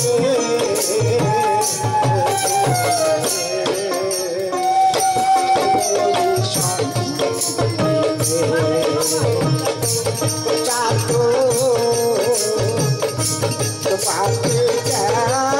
Chato, the party.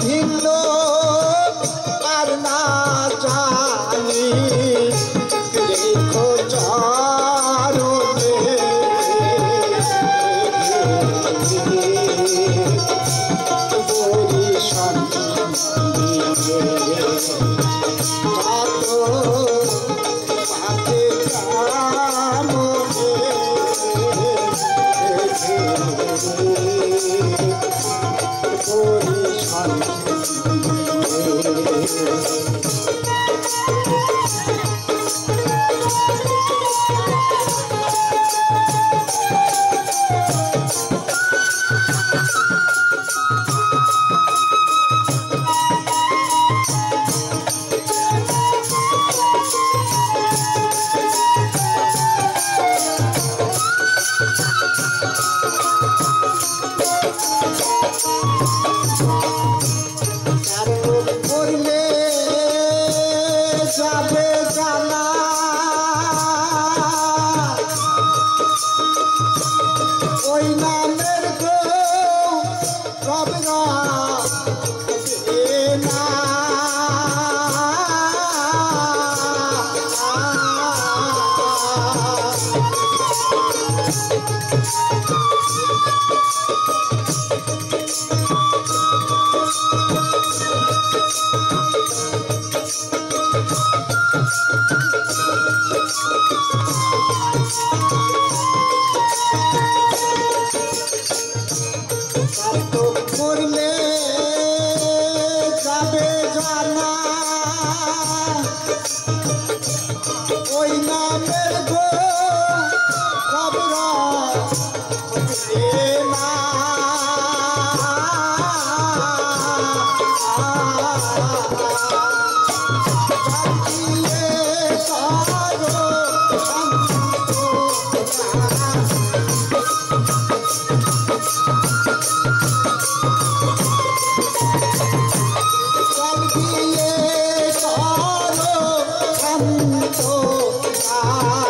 ভিন্ন আর না জানি তোমা ভিন্ন 보리산 ওই নামের গো রবরা না। ওই নামের গো Ah.